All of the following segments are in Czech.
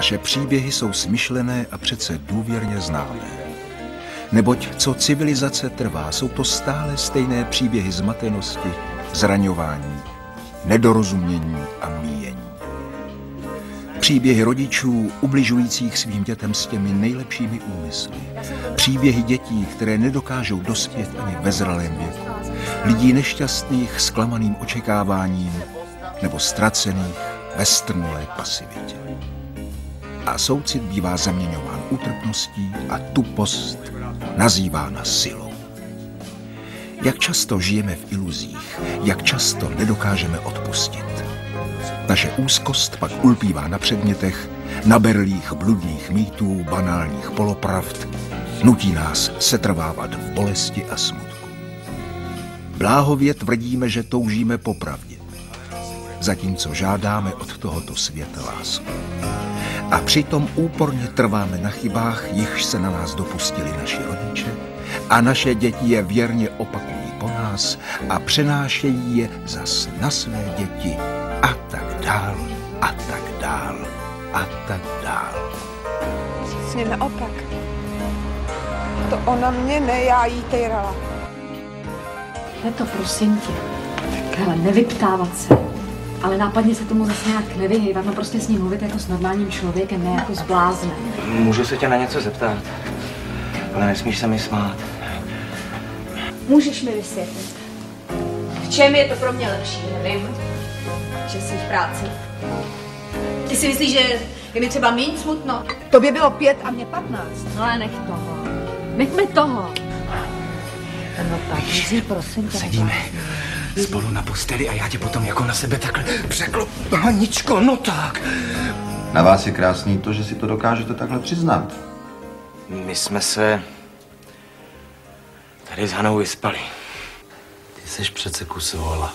Naše příběhy jsou smyšlené a přece důvěrně známé. Neboť co civilizace trvá, jsou to stále stejné příběhy zmatenosti, zraňování, nedorozumění a míjení. Příběhy rodičů ubližujících svým dětem s těmi nejlepšími úmysly. Příběhy dětí, které nedokážou dospět ani ve zralém věku. Lidí nešťastných zklamaným očekáváním nebo ztracených ve strnulé pasivitě. A soucit bývá zaměňován útrpností a tupost nazývána silou. Jak často žijeme v iluzích, jak často nedokážeme odpustit. Naše úzkost pak ulpívá na předmětech, na berlích bludných mýtů, banálních polopravd, nutí nás setrvávat v bolesti a smutku. Bláhově tvrdíme, že toužíme po pravdě, zatímco žádáme od tohoto světa lásku. A přitom úporně trváme na chybách, jichž se na nás dopustili naši rodiče a naše děti je věrně opakují po nás a přenášejí je zas na své děti a tak dál a tak dál a tak dál. Přesně naopak. To ona mě ne, já jí tejrala. Je to prosím tě. Hele, nevyptávat se. Ale nápadně se tomu zase nějak nevyhýbat, no prostě s ním mluvit jako s normálním člověkem, ne jako s bláznem. Můžu se tě na něco zeptat, ale nesmíš se mi smát. Můžeš mi vysvětlit. V čem je to pro mě lepší, nevím, že jsi v práci. Ty si myslíš, že je mi třeba méně smutno? Tobě bylo pět a mě patnáct. No ale nech toho. Nechme toho. No tak, prosím tě. Sedíme spolu na posteli a já tě potom jako na sebe takhle překlop. Haničko, no tak. Na vás je krásný to, že si to dokážete takhle přiznat. My jsme se tady s Hanou vyspali. Ty jsi přece kus hola.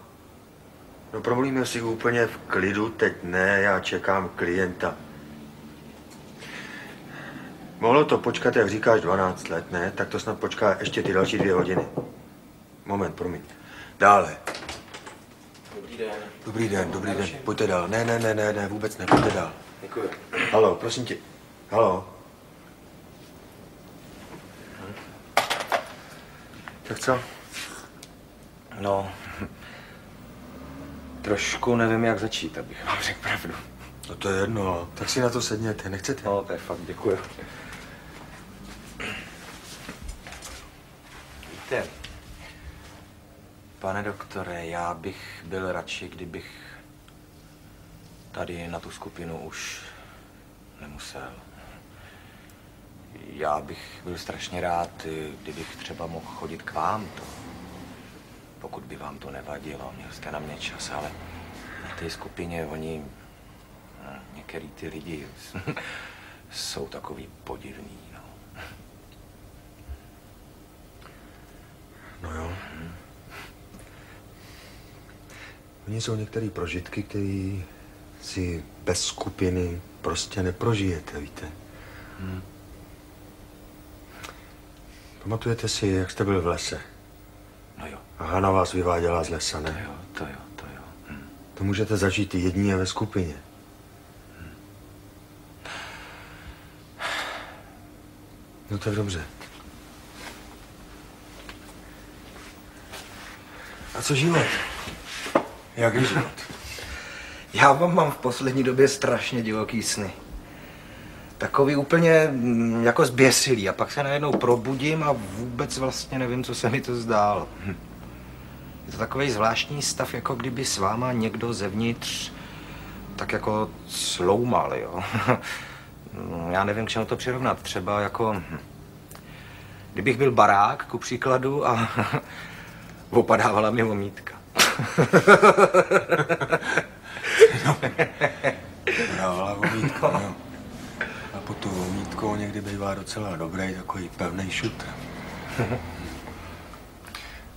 No promluvíme si úplně v klidu, teď ne, já čekám klienta. Mohlo to počkat, jak říkáš, 12 let, ne? Tak to snad počká ještě ty další dvě hodiny. Moment, promiň. Dále. Dobrý den. Dobrý den, dobrý den. Pojďte dál. Ne, ne, ne, ne, ne, vůbec ne, pojďte dál. Děkuji. Halo, prosím tě. Halo. Tak co? No, trošku nevím, jak začít, abych vám řekl pravdu. No to je jedno, tak si na to sedněte, nechcete? No, to je fakt, děkuji. Víte, pane doktore, já bych byl radši, kdybych tady na tu skupinu už nemusel. Já bych byl strašně rád, kdybych třeba mohl chodit k vám, to, pokud by vám to nevadilo, měl jste na mě čas, ale na té skupině oni, no, některý ty lidi jsou takový podivný, no. No jo. Oni jsou některé prožitky, které si bez skupiny prostě neprožijete, víte. Hmm. Pamatujete si, jak jste byl v lese? No jo. A Hana vás vyváděla z lesa, ne? To jo, to jo, to jo. Hm. To můžete zažít jedině ve skupině. Hm. No tak dobře. A co život? Jak život? Já vám mám v poslední době strašně divoký sny. Takový úplně mm, jako zběsilý a pak se najednou probudím a vůbec vlastně nevím, co se mi to zdálo. Hm. Je to takový zvláštní stav, jako kdyby s váma někdo zevnitř tak jako sloumal, jo. No, Já nevím, k čemu to přirovnat. Třeba jako, hm, kdybych byl barák, ku příkladu, a opadávala mi omítka. Dávala vomítko, no. Pod tu vomítkou někdy bývá docela dobrý, takový pevný šutr.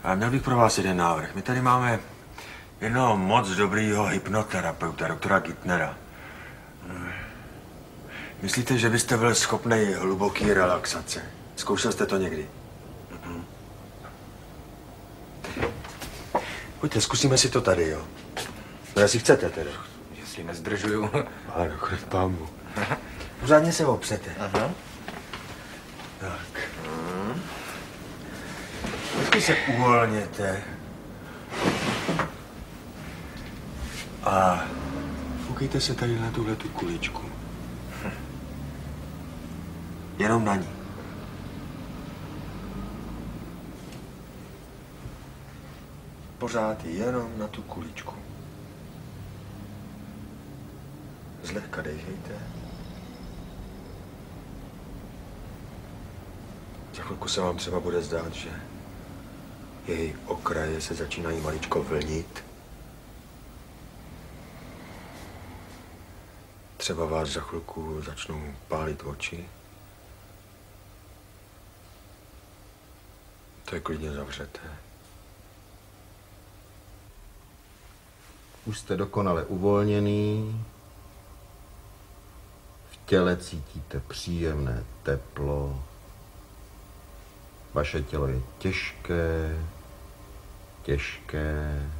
A měl bych pro vás jeden návrh. My tady máme jednoho moc dobrýho hypnoterapeuta, doktora Gittnera. Myslíte, že byste byl schopný hluboký relaxace? Zkoušel jste to někdy? Mhm. Pojďte, zkusíme si to tady, jo. No, jestli chcete teda. Jestli nezdržuju. Ano, chod pámbu. Pořádně se opřete. Aha. Tak. Trošku se uvolněte. A koukejte se tady na tuhle tu kuličku. Jenom na ní. Pořád jenom na tu kuličku. Zlehka dejchejte. Za chvilku se vám třeba bude zdát, že její okraje se začínají maličko vlnit. Třeba vás za chvilku začnou pálit oči. To je klidně zavřete. Už jste dokonale uvolněný. V těle cítíte příjemné teplo. Vaše tělo je těžké, těžké.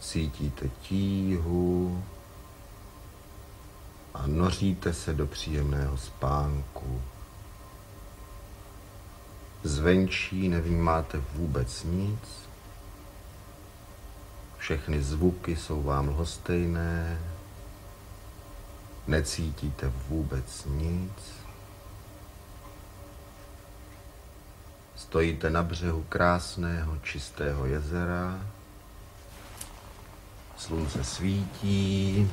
Cítíte tíhu a noříte se do příjemného spánku. Zvenčí nevnímáte vůbec nic. Všechny zvuky jsou vám lhostejné. Necítíte vůbec nic. Stojíte na břehu krásného, čistého jezera. Slunce svítí.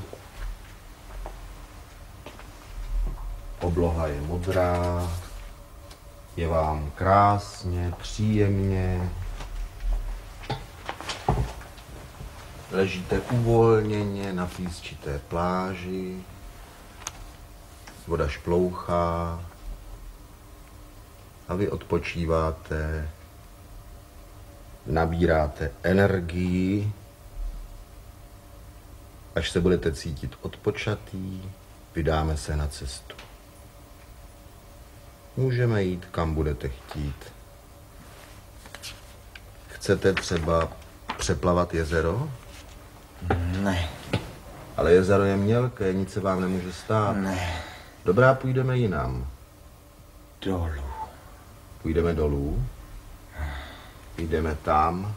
Obloha je modrá. Je vám krásně, příjemně. Ležíte uvolněně na písčité pláži. Voda šplouchá. A vy odpočíváte. Nabíráte energii. Až se budete cítit odpočatý, vydáme se na cestu. Můžeme jít, kam budete chtít. Chcete třeba přeplavat jezero? Ne, Ale jezero je mělké, nic se vám nemůže stát. ne, Dobrá, půjdeme jinam. dolů. Půjdeme dolů. Jdeme tam.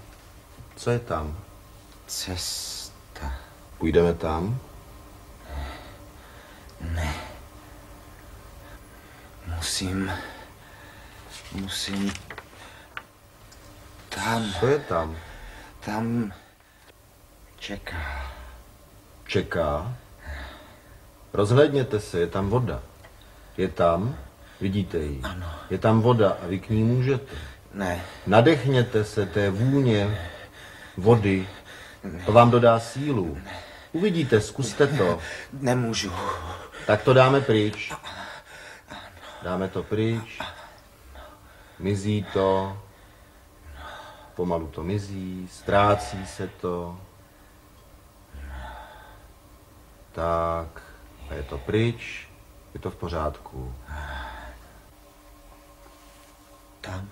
Co je tam? Cesta. Půjdeme tam. Musím, musím, tam, Co je tam? tam čeká. Čeká. Rozhlédněte se, je tam voda. Je tam, vidíte ji. Ano. Je tam voda a vy k ní můžete. Ne, Nadechněte se té vůně vody. To vám dodá sílu. Uvidíte, zkuste to. nemůžu. Tak to dáme pryč. Dáme to pryč. Mizí to. Pomalu to mizí, ztrácí se to. Tak, a je to pryč, je to v pořádku. Tam.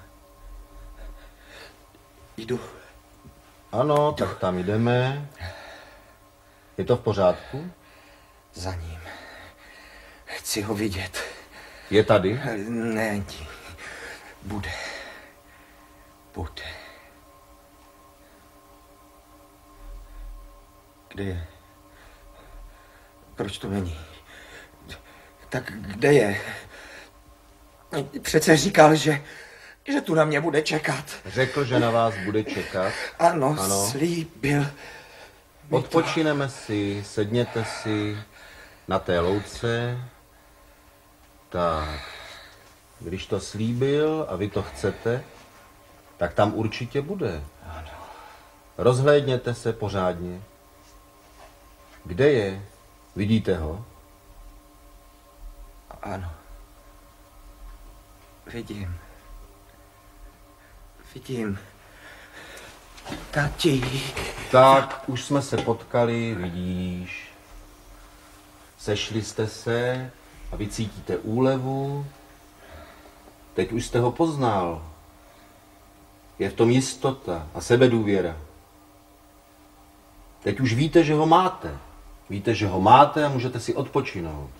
Jdu. Ano, tak tam jdeme. Je to v pořádku? Za ním. Chci ho vidět. Je tady? Ne, bude. Bude. Kde je? Proč to není? Tak kde je? Přece říkal, že, že tu na mě bude čekat. Řekl, že na vás bude čekat. Ano, Ano. slíbil. Odpočineme si, sedněte si na té louce. Tak, když to slíbil a vy to chcete, tak tam určitě bude. Rozhlédněte se pořádně. Kde je? Vidíte ho? Ano. Vidím. Vidím. Tati. Tak, už jsme se potkali, vidíš. Sešli jste se a vy cítíte úlevu. Teď už jste ho poznal. Je v tom jistota a sebedůvěra. Teď už víte, že ho máte. Víte, že ho máte a můžete si odpočinout.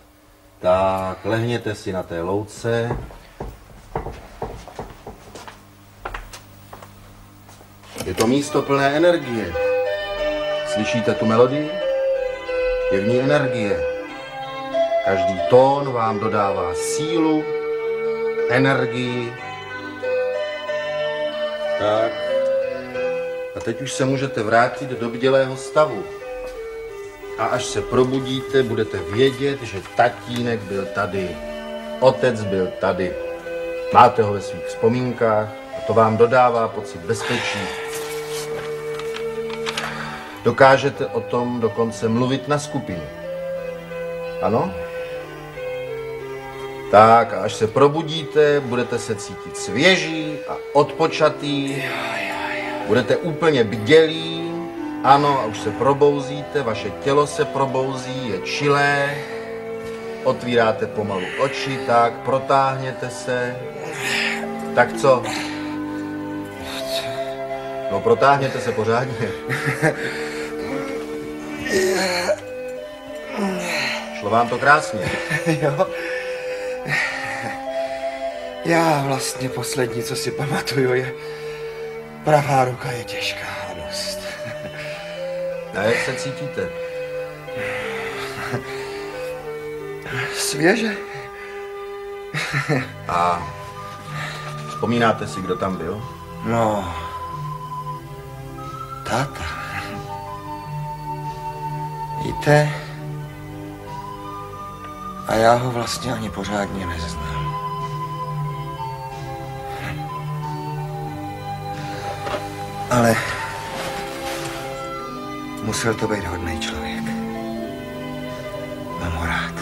Tak, lehněte si na té louce. Je to místo plné energie. Slyšíte tu melodii? Je v ní energie. Každý tón vám dodává sílu, energii. Tak. A teď už se můžete vrátit do bdělého stavu. A až se probudíte, budete vědět, že tatínek byl tady. Otec byl tady. Máte ho ve svých vzpomínkách a to vám dodává pocit bezpečí. Dokážete o tom dokonce mluvit na skupině. Ano? Tak a až se probudíte, budete se cítit svěží a odpočatý. Budete úplně bdělí. Ano, a už se probouzíte, vaše tělo se probouzí, je čilé. Otvíráte pomalu oči, tak protáhněte se. Tak co? No protáhněte se pořádně. Vám to krásně. Jo. Já vlastně poslední, co si pamatuju, je pravá ruka je těžká a dost. A jak se cítíte? Svěže? A vzpomínáte si, kdo tam byl? No, táta. Víte, a já ho vlastně ani pořádně neznám. Ale musel to být hodný člověk. Mám ho rád.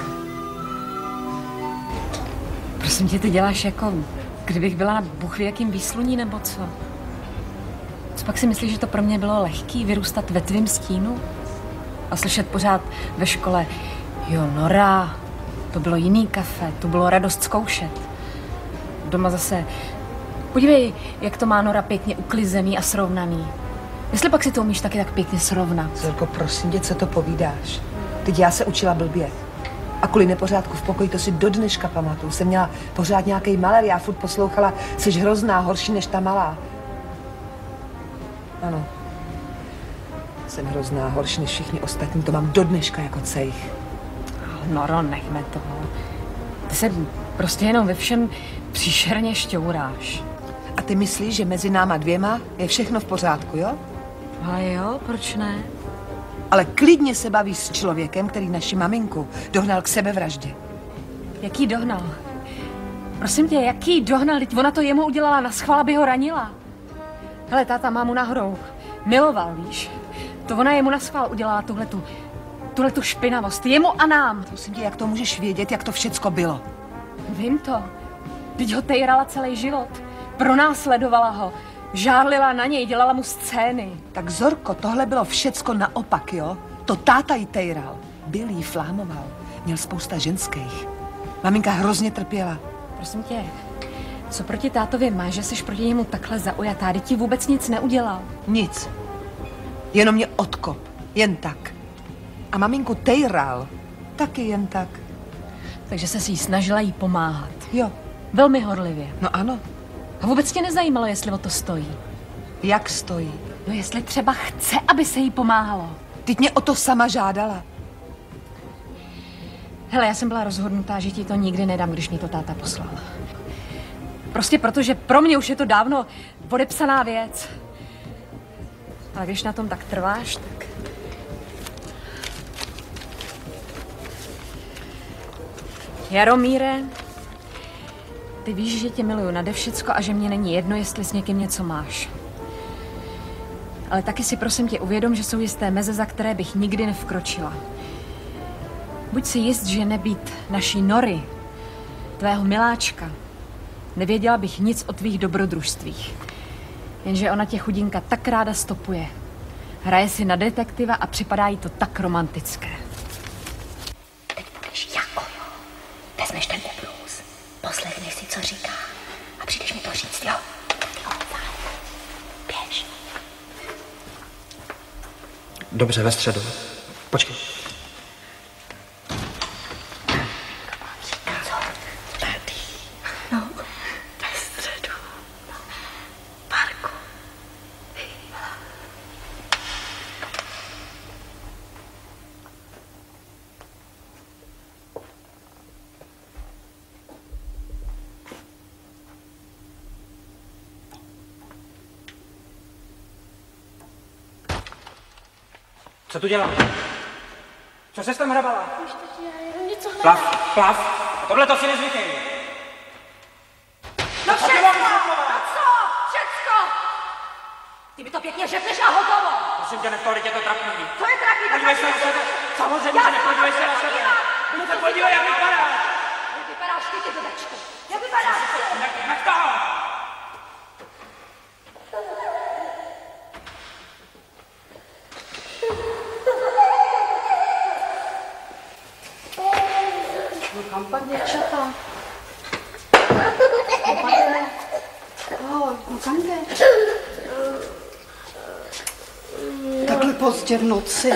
Prosím tě, ty děláš jako, kdybych byla na Bůh ví jakým výsluní nebo co? Co pak si myslíš, že to pro mě bylo lehký vyrůstat ve tvým stínu? A slyšet pořád ve škole, jo, Nora, to bylo jiný kafe, to bylo radost zkoušet. Doma zase, podívej, jak to má Nora pěkně uklizený a srovnaný. Jestli pak si to umíš taky tak pěkně srovnat. Zelko, prosím tě, co to povídáš? Teď já se učila blbě. A kvůli nepořádku v pokoji, to si do dneška pamatuju. Jsem měla pořád nějaký maler, já furt poslouchala, jsi hrozná, horší než ta malá. Ano. Jsem hrozná, horší než všichni ostatní, to mám do dneška jako cejch. Noro, nechme toho. Ty se prostě jenom ve všem příšerně šťouráš. A ty myslíš, že mezi náma dvěma je všechno v pořádku, jo? Ale jo, proč ne? Ale klidně se bavíš s člověkem, který naši maminku dohnal k sebevraždě. Jaký dohnal? Prosím tě, jaký dohnal? Teď ona to jemu udělala na schvál, aby ho ranila. Hele, táta mámu nahodou miloval, víš? To ona jemu na schvál udělala tuhletu, tuhletu špinavost. Jemu a nám. Prosím tě, jak to můžeš vědět, jak to všecko bylo? Vím to. Teď ho tejrala celý život. Pronásledovala ho. Žárlila na něj, dělala mu scény. Tak Zorko, tohle bylo všecko naopak, jo? To táta jí tejral. Byl jí flámoval. Měl spousta ženských. Maminka hrozně trpěla. Prosím tě, co proti tátovi máš, že jsi proti němu takhle zaujatá? Teď ti vůbec nic neudělal. Nic. Jenom mě odkop. Jen tak. A maminku tejral. Taky jen tak. Takže se si jí snažila jí pomáhat. Jo, Velmi horlivě. no ano. A vůbec tě nezajímalo, jestli o to stojí. Jak stojí? No jestli třeba chce, aby se jí pomáhalo. Teď mě o to sama žádala. Hele, já jsem byla rozhodnutá, že ti to nikdy nedám, když mi to táta poslal. Prostě proto, že pro mě už je to dávno podepsaná věc. Ale když na tom tak trváš, tak... Jaromíre, ty víš, že tě miluju nade všecko a že mě není jedno, jestli s někým něco máš. Ale taky si prosím tě uvědom, že jsou jisté meze, za které bych nikdy nevkročila. Buď si jist, že nebýt naší Nory, tvého miláčka, nevěděla bych nic o tvých dobrodružstvích. Jenže ona tě chudinka tak ráda stopuje. Hraje si na detektiva a připadá jí to tak romantické. Teď budeš jako jo. Vezmeš ten ubluz, poslechneš si, co říká a přijdeš mi to říct, jo? Jo, fajn. Běž. Dobře, ve středu. Počkej. Co tu děláš? Co se tam hrabala? Něco Plav, plav. Tohle to si nezvykej. No všechno! No co? Všecko! Ty mi to pěkně řekneš a hotovo! Prosím tě, nepohodě tě to trapný. Co je trapný? Podívej se na sebe. Samozřejmě, že nepodívej se na sebe. No tak podívej, jak vypadáš. Jak vypadáš ty, ty dudečku? Jak vypadáš ty? Jak toho? Pak děvčata? Pak jde? No, kam jde? Takhle pozdě v noci.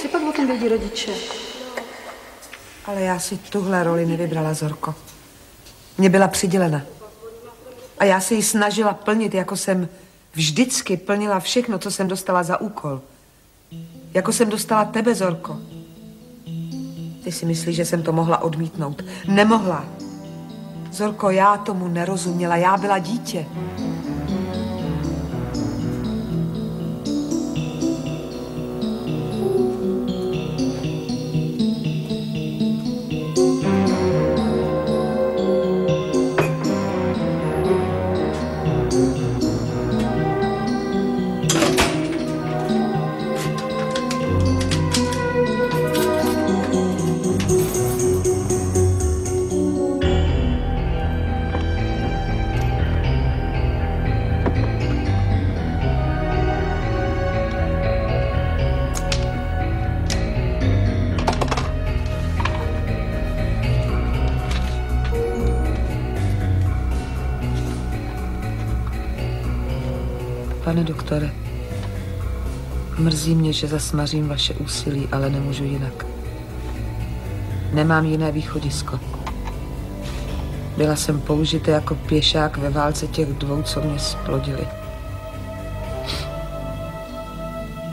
Si pak o tom vědí rodiče. Ale já si tuhle roli nevybrala, Zorko. Mně byla přidělena. A já se ji snažila plnit, jako jsem vždycky plnila všechno, co jsem dostala za úkol. Jako jsem dostala tebe, Zorko. Si myslíš, že jsem to mohla odmítnout. Nemohla. Zorko, já tomu nerozuměla. Já byla dítě. Mrzí mě, že zasmařím vaše úsilí, ale nemůžu jinak. Nemám jiné východisko. Byla jsem použita jako pěšák ve válce těch dvou, co mě splodili.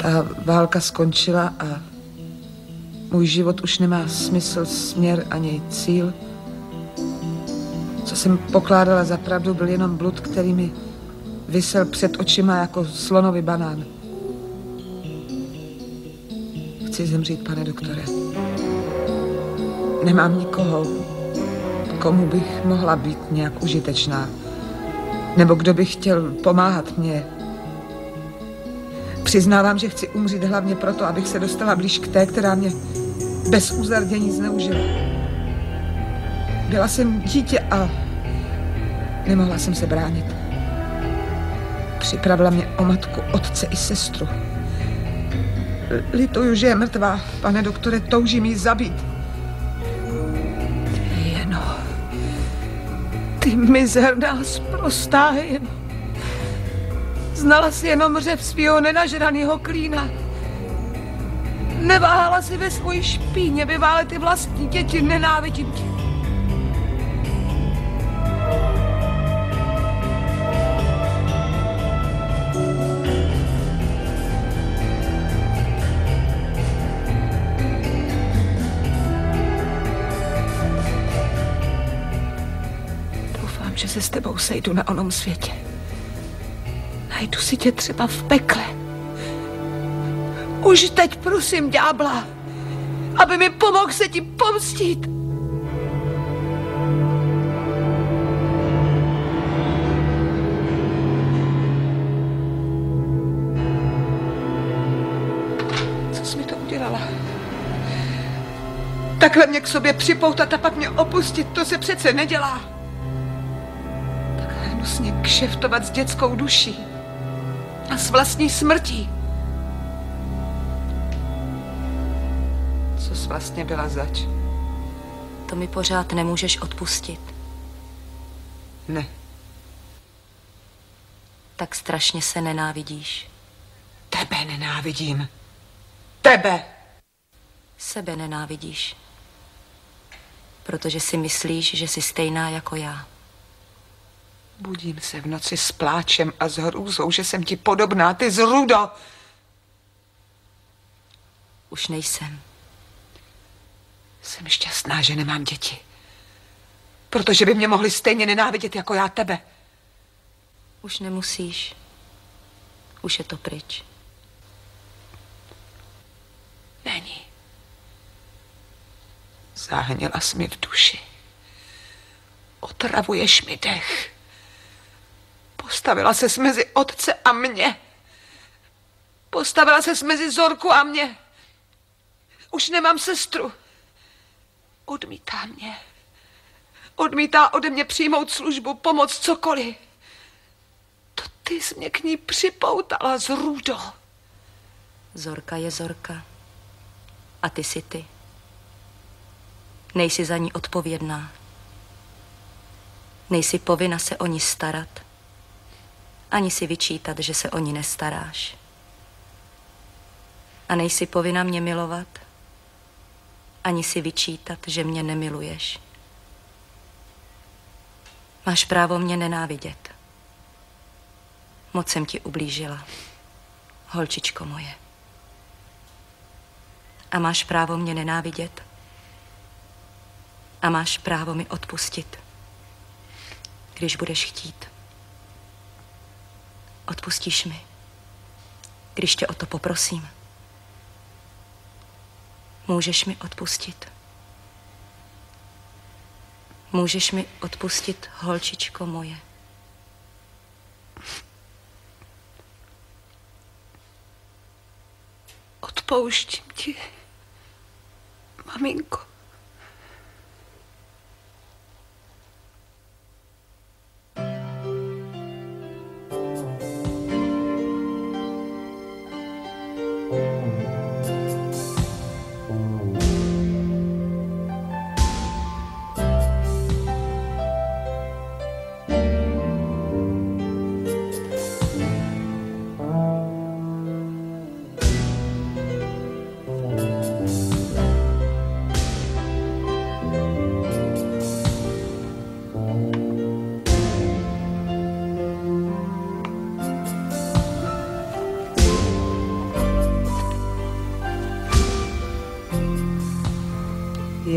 Ta válka skončila a můj život už nemá smysl, směr ani cíl. Co jsem pokládala za pravdu, byl jenom blud, který mi vysel před očima jako slonový banán. Chci zemřít, pane doktore. Nemám nikoho, komu bych mohla být nějak užitečná. Nebo kdo by chtěl pomáhat mě. Přiznávám, že chci umřít hlavně proto, abych se dostala blíž k té, která mě bez uzardění zneužila. Byla jsem dítě a nemohla jsem se bránit. Připravila mě o matku, otce i sestru. Lituju, že je mrtvá. Pane doktore, toužím jí zabít. Ty jeno. Ty mizerná sprostá jeno. Znala si jenom řev svého nenažraného klína. Neváhala si ve svoji špíně vyválet ty vlastní děti, nenávidím tě. Se s tebou sejdu na onom světě. Najdu si tě třeba v pekle. Už teď prosím ďábla, aby mi pomohl se ti pomstít. Co jsi mi to udělala? Takhle mě k sobě připoutat a pak mě opustit, to se přece nedělá. Hnusně kšeftovat s dětskou duší a s vlastní smrtí. Co jsi vlastně byla zač? To mi pořád nemůžeš odpustit. Ne. Tak strašně se nenávidíš. Tebe nenávidím. Tebe! Sebe nenávidíš. Protože si myslíš, že jsi stejná jako já. Budím se v noci s pláčem a s hrůzou, že jsem ti podobná, ty zrudo. Už nejsem. Jsem šťastná, že nemám děti. Protože by mě mohli stejně nenávidět jako já tebe. Už nemusíš. Už je to pryč. Není. Zahnila jsi mi v duši. Otravuješ mi dech. Postavila se mezi otce a mě. Postavila se mezi Zorku a mě. Už nemám sestru. Odmítá mě. Odmítá ode mě přijmout službu, pomoc, cokoliv. To ty jsi mě k ní připoutala z Rudo. Zorka je Zorka. A ty si ty. Nejsi za ní odpovědná. Nejsi povinna se o ní starat. Ani si vyčítat, že se o ní nestaráš. A nejsi povinna mě milovat. Ani si vyčítat, že mě nemiluješ. Máš právo mě nenávidět. Moc jsem ti ublížila, holčičko moje. A máš právo mě nenávidět. A máš právo mi odpustit, když budeš chtít. Odpustíš mi, když tě o to poprosím. Můžeš mi odpustit. Můžeš mi odpustit, holčičko moje. Odpouštím ti, maminko.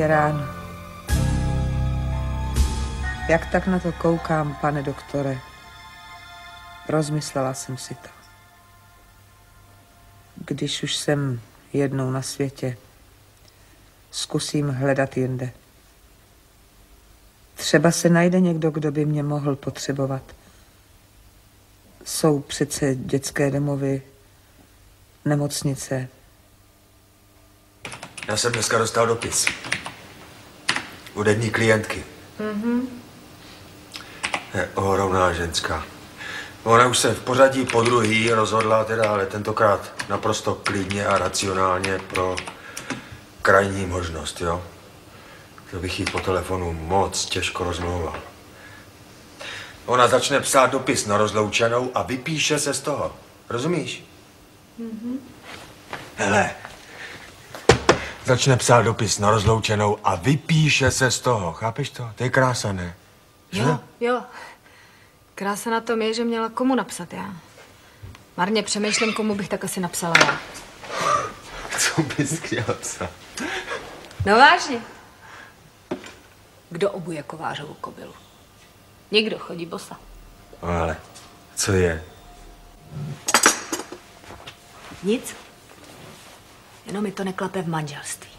Je ráno. Jak tak na to koukám, pane doktore, rozmyslela jsem si to. Když už jsem jednou na světě, zkusím hledat jinde. Třeba se najde někdo, kdo by mě mohl potřebovat. Jsou přece dětské domovy, nemocnice. Já jsem dneska dostal dopis. Jedné klientky. Mhm. Je ohromná ženská. Ona už se v pořadí po druhý rozhodla, teda, ale tentokrát naprosto klidně a racionálně pro krajní možnost, jo? To bych jí po telefonu moc těžko rozmlouval. Ona začne psát dopis na rozloučenou a vypíše se z toho. Rozumíš? Mhm. Hele, Začne psát dopis na rozloučenou a vypíše se z toho. Chápeš to? To je krása, ne? Jo, jo. Krása na tom je, že měla komu napsat já. Marně přemýšlím, komu bych tak asi napsala já. Co bys chtěla psát? No vážně. Kdo obuje kovářovou kobylu? Někdo chodí bosa. No, ale co je? Nic. Jenom mi to neklape v manželství.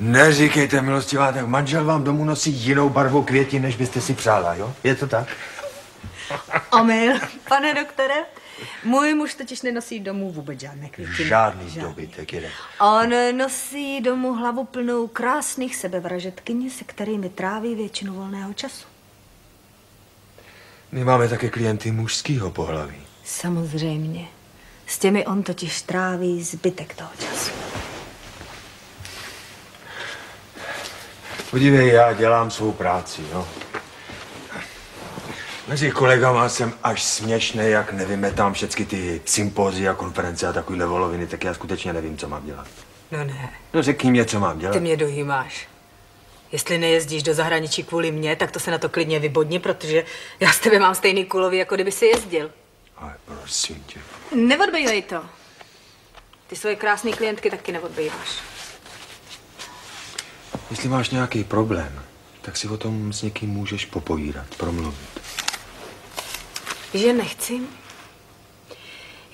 Neříkejte, milostivá, tak manžel vám domů nosí jinou barvu květin, než byste si přála, jo? Je to tak? Omyl, pane doktore. Můj muž totiž nenosí domů vůbec žádné květiny. Žádný dobytek jeden. On nosí domů hlavu plnou krásných sebevražetkyní, se kterými tráví většinu volného času. My máme také klienty mužského pohlaví. Samozřejmě. S těmi on totiž tráví zbytek toho času. Podívej, já dělám svou práci, jo. Mezi kolegama jsem až směšný, jak nevymetám všechny ty sympózy a konference a takovýhle voloviny, tak já skutečně nevím, co mám dělat. No ne, No řekni mě, co mám dělat. ty mě dojímáš. Jestli nejezdíš do zahraničí kvůli mně, tak to se na to klidně vybodni, protože já s tebe mám stejný kulový, jako kdyby si jezdil. Ale prosím tě. Neodbývej to. Ty svoje krásné klientky taky neodbýváš. Jestli máš nějaký problém, tak si o tom s někým můžeš popovídat, promluvit. Že nechci?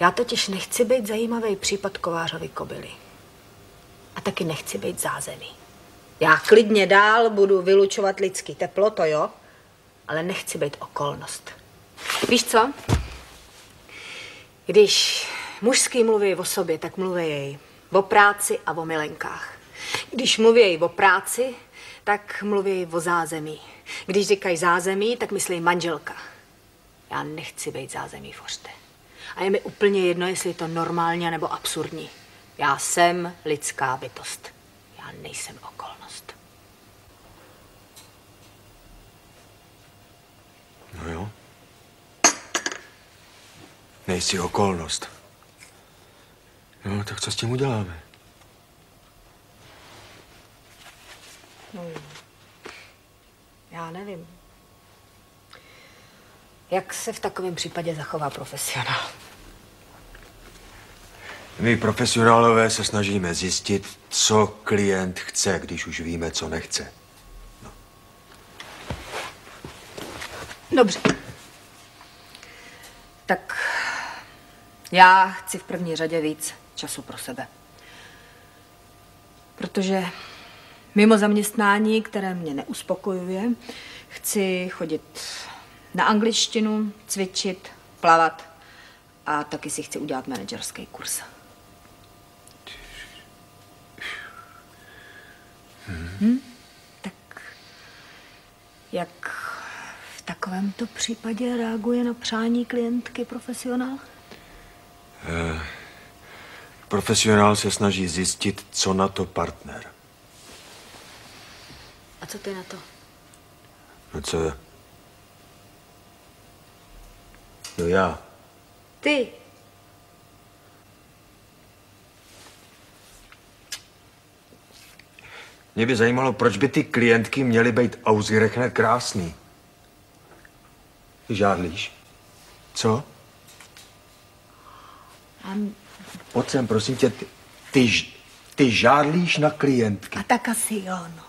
Já totiž nechci být zajímavý případ kovářovy kobily. A taky nechci být zázený. Já klidně dál budu vylučovat lidský teplo, to jo, ale nechci být okolnost. Víš co? Když mužský mluví o sobě, tak mluví jej o práci a o milenkách. Když mluví o práci, tak mluví o zázemí. Když říkají zázemí, tak myslí manželka. Já nechci být zázemí fořte. A je mi úplně jedno, jestli je to normální nebo absurdní. Já jsem lidská bytost. Já nejsem okolnost. No jo. Nejsi okolnost. No, tak co s tím uděláme? Hmm. Já nevím. Jak se v takovém případě zachová profesionál? My profesionálové se snažíme zjistit, co klient chce, když už víme, co nechce. Dobře. Tak já chci v první řadě víc času pro sebe. Protože mimo zaměstnání, které mě neuspokojuje, chci chodit na angličtinu, cvičit, plavat a taky si chci udělat manažerský kurz. Hm? Tak jak v takovémto případě reaguje na přání klientky profesionál? Profesionál se snaží zjistit, co na to partner. A co ty na to? No co je? No já. Ty. Mě by zajímalo, proč by ty klientky měly být ausgerechnet krásný. Ty žádlíš? Co? A, Pojď sem, prosím tě, ty, ty, ty žádlíš na klientky. a tak asi jo, no.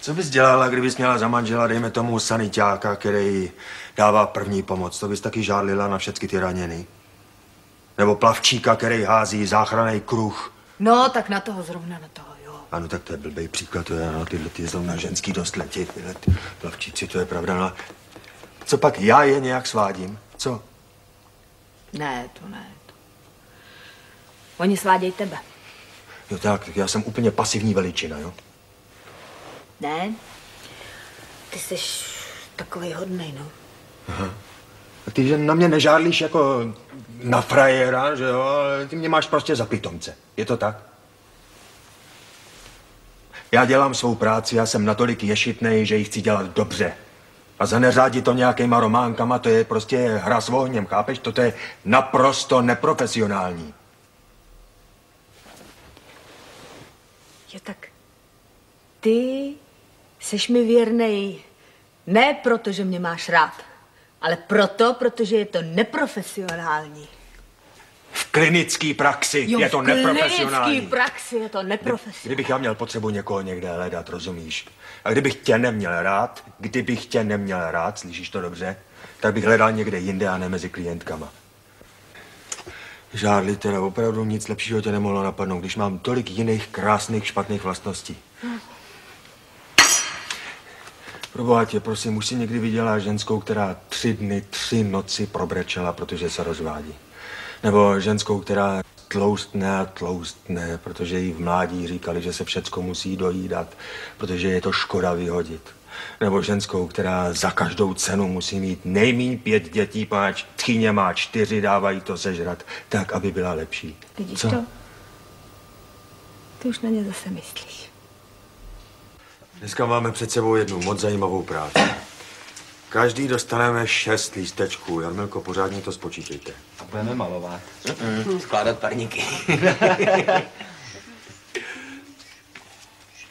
Co bys dělala, kdybys měla za manžela, dejme tomu, sanitáka, který dává první pomoc? To bys taky žádlila na všechny ty raněny? Nebo plavčíka, který hází záchranný kruh? No, tak na toho zrovna, na toho, jo. Ano, tak to je blbý příklad, to je, ano, tyhle ty zrovna ženský dost letí, tyhle ty plavčíci, to je pravda, no. Co pak já je nějak svádím? Co? Ne, to ne. To. Oni svádějí tebe. Jo tak, tak já jsem úplně pasivní veličina, jo? Ne? Ty jsi takový hodnej, no. Aha. Tak ty že na mě nežádlíš jako na frajera, že jo, ale ty mě máš prostě za pitomce. Je to tak? Já dělám svou práci, já jsem natolik ješitnej, že ji chci dělat dobře. A zaneřádit to nějakýma románkama, to je prostě hra s ohněm, chápeš? To je naprosto neprofesionální. Jo, tak ty seš mi věrnej ne proto, že mě máš rád, ale proto, protože je to neprofesionální. V klinické praxi Jo, je to v klinický neprofesionální. praxi je to neprofesionální. Kdybych já měl potřebu někoho někde hledat, rozumíš? A kdybych tě neměl rád, kdybych tě neměl rád, slyšíš to dobře, tak bych hledal někde jinde a ne mezi klientkama. Žádli teda opravdu nic lepšího tě nemohlo napadnout, když mám tolik jiných krásných špatných vlastností. Proboha tě, prosím, už si někdy viděla ženskou, která tři dny, tři noci probrečela, protože se rozvádí. Nebo ženskou, která tloustne a tloustne, protože jí v mládí říkali, že se všecko musí dojídat, protože je to škoda vyhodit. Nebo ženskou, která za každou cenu musí mít nejmíň pět dětí, páč tchýně má čtyři, dávají to sežrat, tak, aby byla lepší. Vidíš Co? to? Ty už na ně zase myslíš. Dneska máme před sebou jednu moc zajímavou práci. Každý dostaneme šest lístečků. Jarmilko, pořádně to spočítejte. Budeme malovat. Skládat parníky.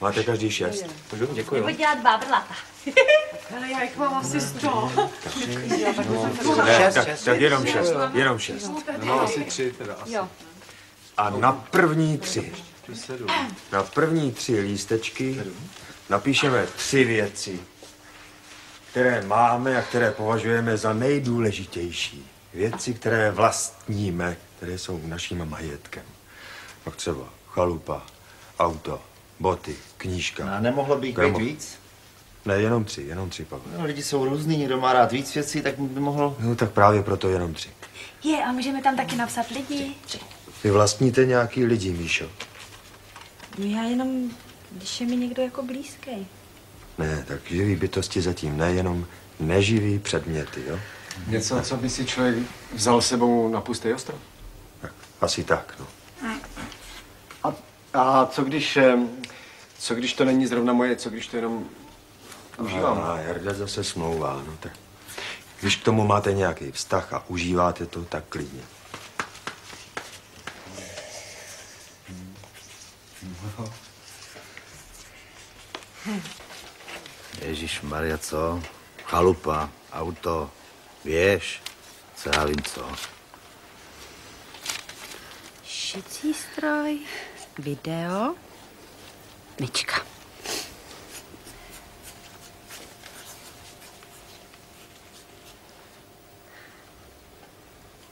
Máte každý šest. Děkuji. Budu dělat bábrlata. Ale já jich mám asi sto. Ne, tak, tak jenom šest. Jenom šest. No, asi tři teda. Asi. A na první tři, na první tři lístečky napíšeme tři věci, které máme a které považujeme za nejdůležitější. Věci, které vlastníme, které jsou naším majetkem. Tak třeba chalupa, auto, boty, knížka. A nemohlo by jich být Gramo- víc? Ne, jenom tři, jenom tři, Pavel. No, lidi jsou různý, někdo má rád víc věcí, tak by mohl... No tak právě proto jenom tři. Je, a můžeme tam taky napsat lidi? Vy vlastníte nějaký lidi, Míšo? No já jenom, když je mi někdo jako blízký. Ne, tak živý bytosti zatím, nejenom neživý předměty, jo? Něco, co by si člověk vzal s sebou na pustý ostrov? Asi tak, no. A, a co když, em, co když to není zrovna moje, co když to jenom užívám? A Jarda zase smlouvá, no tak. Když k tomu máte nějaký vztah a užíváte to, tak klidně. Ježíš Maria, co? Chalupa, auto, věž, co já vím co. Šicí stroj, video, myčka.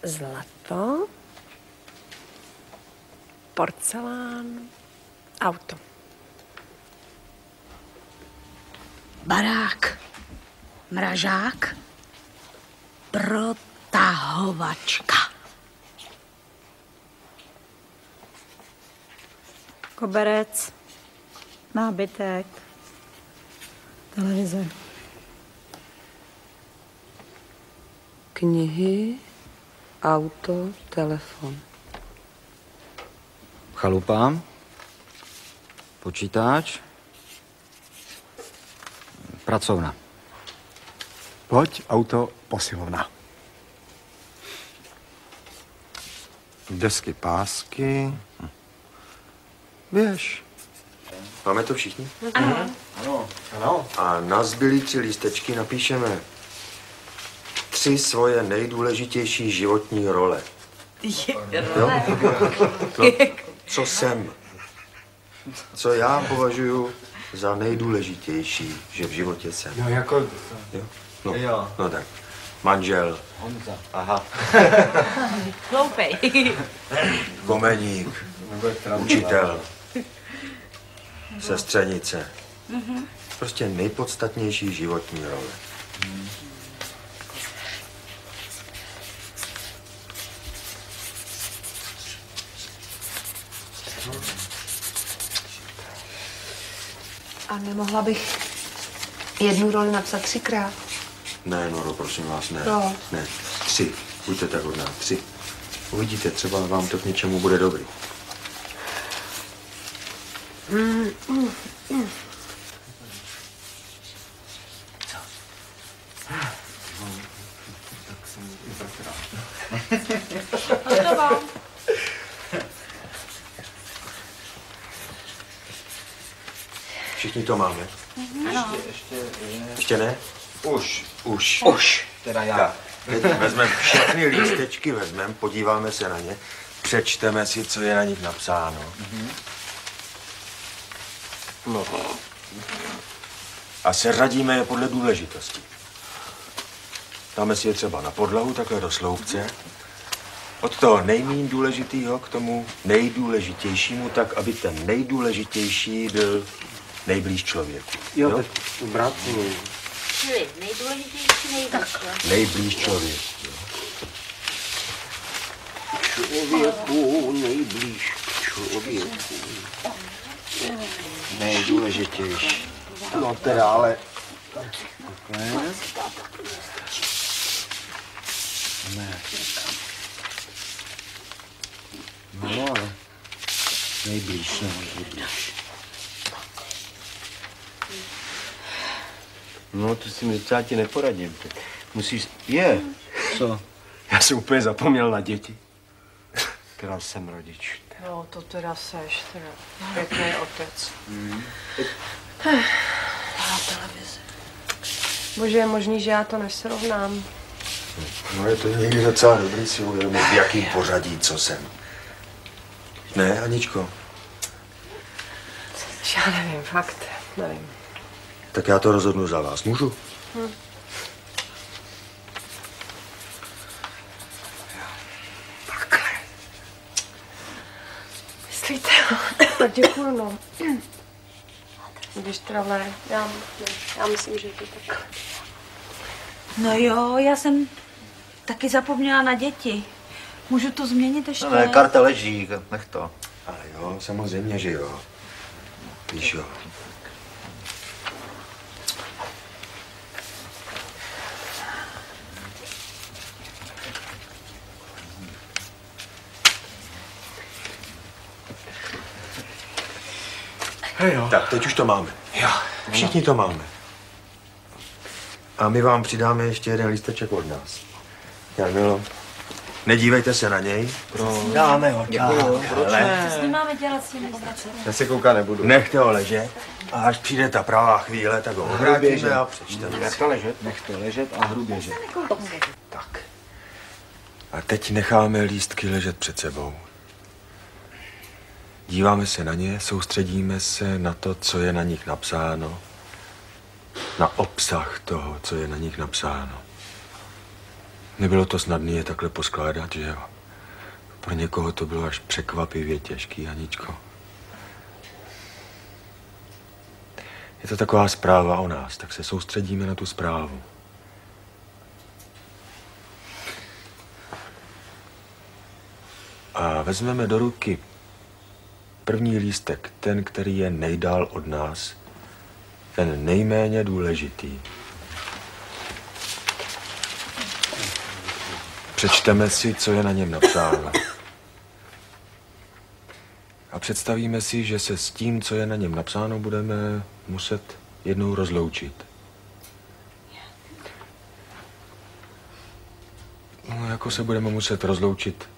Zlato, porcelán, auto. Barák, mražák, protahovačka. Koberec, nábytek, televize. Knihy, auto, telefon. Chalupa, počítač, pracovna. Loď, auto, posilovna. Desky, pásky. Věž. Máme to všichni? Ano. Ano, ano. A na zbylý tři lístečky napíšeme tři svoje nejdůležitější životní role. Jo? To, co jsem. Co já považuji za nejdůležitější, že v životě jsem. No jako... Jo? No, Jo. no tak. Manžel, Honza. aha, Hloupej. komeník, učitel, sestřenice. Mhm. Prostě nejpodstatnější životní role. A nemohla bych jednu roli napsat třikrát? Ne, Noro, prosím vás, ne. Proč? Ne, tři. Buďte tak hodná, tři. Uvidíte, třeba vám to k něčemu bude dobrý. Mm, mm, mm. Všichni to máme. Ano. Ještě, ještě ne? Už. Už. Už. Teda já. Tak, teď vezmeme všechny lístečky, vezmeme, podíváme se na ně, přečteme si, co je na nich napsáno. No. A seřadíme je podle důležitosti. Dáme si je třeba na podlahu, takhle do sloupce. Od toho nejméně důležitého k tomu nejdůležitějšímu, tak aby ten nejdůležitější byl nejblíž člověku. Jo, tak bratru. Čili nejdůležitější nejvíc. Nejblíž člověku. Člověku nejblíž člověku. Nejdůležitější. No teda, ale... Takhle. Ne. No ale... Nejblíž, no, nejblíž. No, to si mi docela ti neporadím. Ty Musíš... Je. Co? Já jsem úplně zapomněl na děti. Teda jsem rodič. No, to teda seš, teda. Pěkný otec. Mm. Na televizi. Bože, je možný, že já to nesrovnám. No je to někdy docela dobrý si uvědomit, v jakým pořadí, co jsem. Ne, Aničko? Já nevím, fakt, nevím. Tak já to rozhodnu za vás. Můžu? Hm. Myslíte? Tak děkuju, no. Když teda ne, já, já myslím, že to tak. No jo, já jsem taky zapomněla na děti. Můžu to změnit ještě? No ne, karta leží, nech to. Ale jo, samozřejmě, že jo. Víš jo. Hejo. Tak, teď už to máme. Jo. Všichni to máme. A my vám přidáme ještě jeden lísteček od nás. Jarmilo, nedívejte se na něj. Pro... Dáme ho, Děkuju. dáme. Proč ne? Co s ním máme dělat s lístečky? Já se koukat nebudu. Nechte ho ležet a až přijde ta pravá chvíle, tak ho obrátíme a přečteme. Nech to ležet, nech to ležet a hrubě ležet. Tak. A teď necháme lístky ležet před sebou. Díváme se na ně, soustředíme se na to, co je na nich napsáno, na obsah toho, co je na nich napsáno. Nebylo to snadné je takhle poskládat, že jo? Pro někoho to bylo až překvapivě těžký, Aničko. Je to taková zpráva o nás, tak se soustředíme na tu zprávu. A vezmeme do ruky první lístek, ten, který je nejdál od nás, ten nejméně důležitý. Přečteme si, co je na něm napsáno. A představíme si, že se s tím, co je na něm napsáno, budeme muset jednou rozloučit. No, jako se budeme muset rozloučit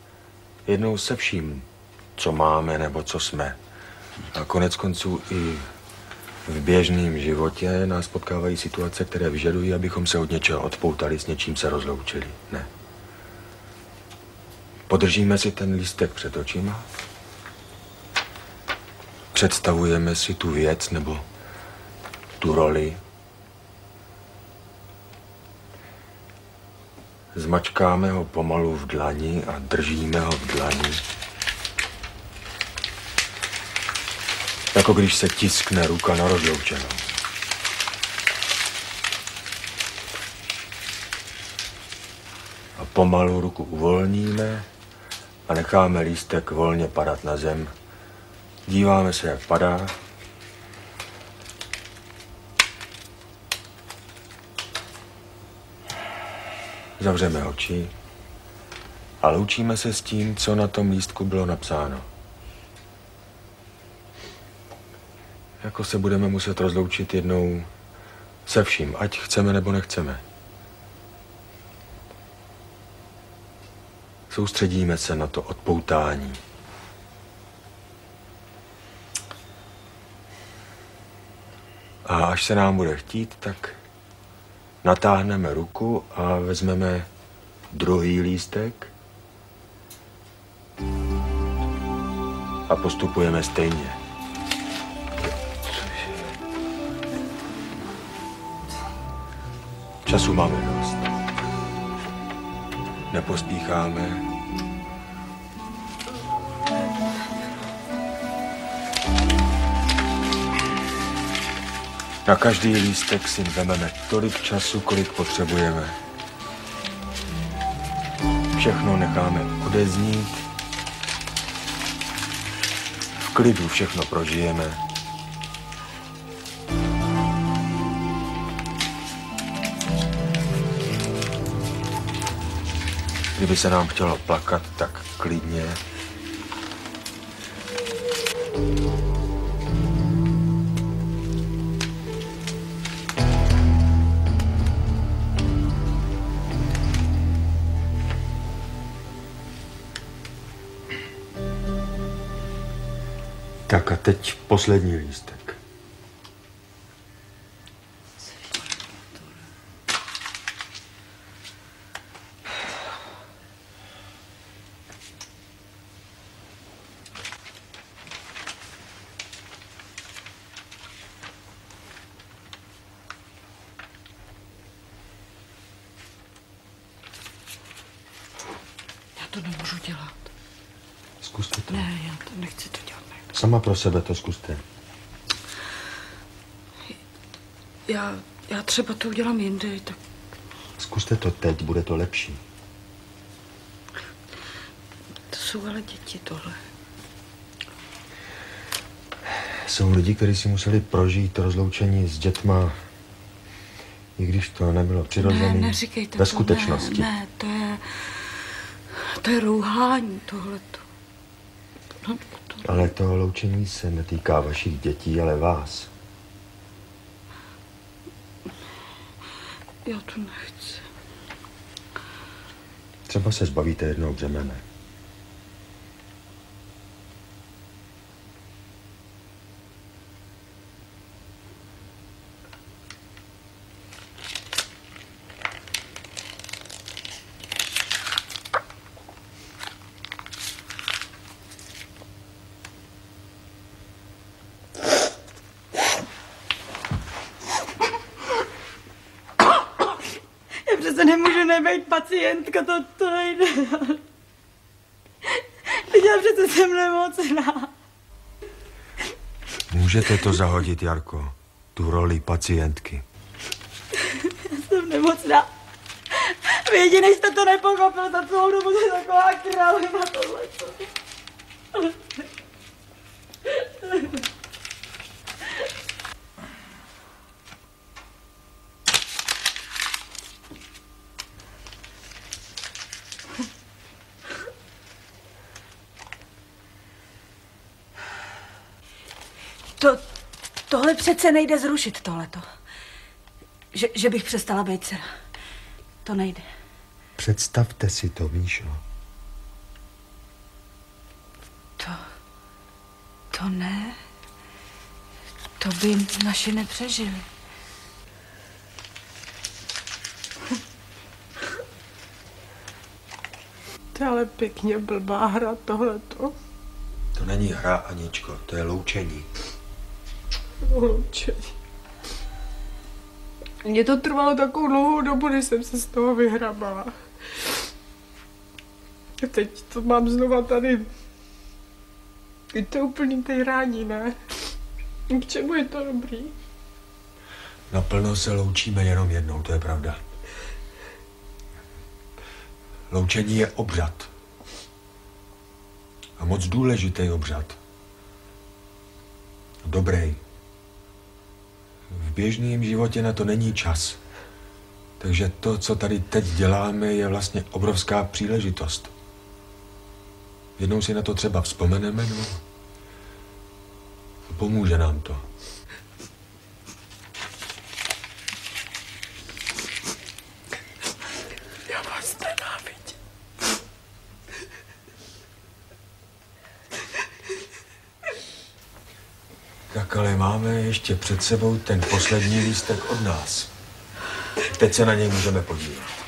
jednou se vším, co máme nebo co jsme. A konec konců i v běžném životě nás potkávají situace, které vyžadují, abychom se od něčeho odpoutali, s něčím se rozloučili. Ne. Podržíme si ten lístek před očima, představujeme si tu věc nebo tu roli, zmačkáme ho pomalu v dlani a držíme ho v dlani. Jako když se tiskne ruka na rozloučenou. A pomalu ruku uvolníme a necháme lístek volně padat na zem. Díváme se, jak padá. Zavřeme oči a loučíme se s tím, co na tom lístku bylo napsáno. Jako se budeme muset rozloučit jednou se vším, ať chceme nebo nechceme. Soustředíme se na to odpoutání. A až se nám bude chtít, tak natáhneme ruku a vezmeme druhý lístek a postupujeme stejně. Času máme dost. Nepospícháme. Na každý lístek si vezmeme tolik času, kolik potřebujeme. Všechno necháme odeznít. V klidu všechno prožijeme. Kdyby se nám chtělo plakat, tak klidně. Tak a teď poslední lístek. Já to nemůžu dělat. Zkuste to. Ne, já to nechci to dělat. Sama pro sebe to zkuste. Já, já třeba to udělám jindy, tak Zkuste to teď, bude to lepší. to jsou ale děti tohle. Jsou lidi, kteří si museli prožít rozloučení s dětma, i když to nebylo přirozené. Ne, neříkejte Ve to, skutečnosti. Ne, ne, to je, to je rouhání tohleto. No, Ale to loučení se netýká vašich dětí, ale vás. já to nechci. Třeba se zbavíte jednoho břemene. Já přece nemůžu nebejt pacientka, to, to nejde. Teď já přece jsem nemocná. Můžete to zahodit, Jarko, tu roli pacientky. Já jsem nemocná. Vy jediný jste to nepochopil, za celou dobu jsem taková králina tohle. To, tohle přece nejde zrušit, tohleto. Že, že bych přestala být dcera. To nejde. Představte si to, Míšo. To, to ne. To by naši nepřežili. To je ale pěkně blbá hra tohleto. To není hra, Aničko, to je loučení. Loučení. Mně to trvalo takovou dlouhou dobu, než jsem se z toho vyhrabala. A teď to mám znova tady. Je to úplný týrání, ne? K čemu je to dobrý? Naplno se loučíme jenom jednou, to je pravda. Loučení je obřad. A moc důležitý obřad. Dobrý. V běžném životě na to není čas. Takže to, co tady teď děláme, je vlastně obrovská příležitost. Jednou si na to třeba vzpomeneme, no. Pomůže nám to. Ale máme ještě před sebou ten poslední lístek od nás. Teď se na něj můžeme podívat.